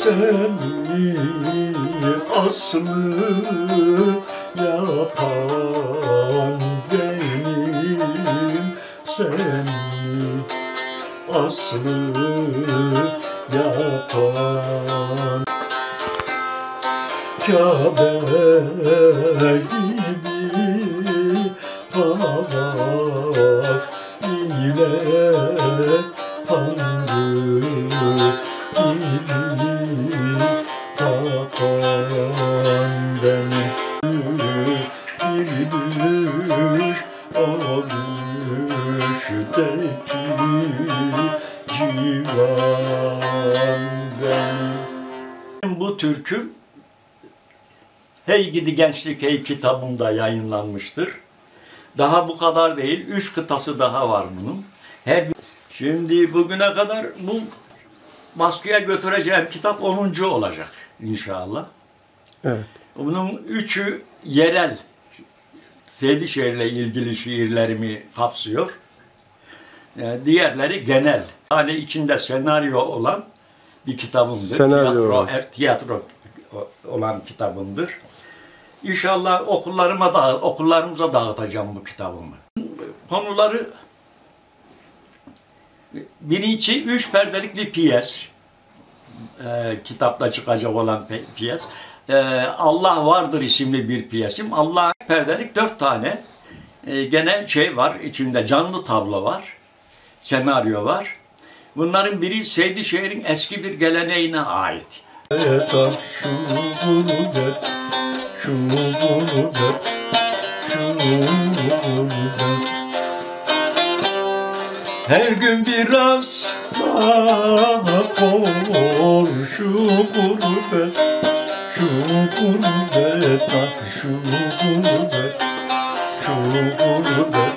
Seni aslı yapan benim. Seni aslı yapan Kabe gibi tavaf ile Tanrı gibi civan benim Bu türküm Hey Gidi Gençlik Hey kitabında yayınlanmıştır. Daha bu kadar değil, üç kıtası daha var bunun. Her Şimdi bugüne kadar bu baskıya götüreceğim kitap 10. olacak inşallah. Evet. Bunun üçü yerel, Seydişehir'le ilgili şiirlerimi kapsıyor. Ee, Diğerleri genel. Hani içinde senaryo olan bir kitabımdır. Senaryo tiyatro, er- tiyatro olan kitabımdır. İnşallah okullarıma da okullarımıza dağıtacağım bu kitabımı. Konuları birinci üç perdelik bir piyes. Ee, kitapta çıkacak olan piyes. Ee, Allah vardır isimli bir piyesim. Allah perdelik dört tane. Ee, gene şey var içinde canlı tablo var. Senaryo var. Bunların biri Seydişehir'in eski bir geleneğine ait. Gurbet. Her gün biraz daha şu gurbet, şu gurbet, ah şu gurbet, şu gurbet, şu gurbet.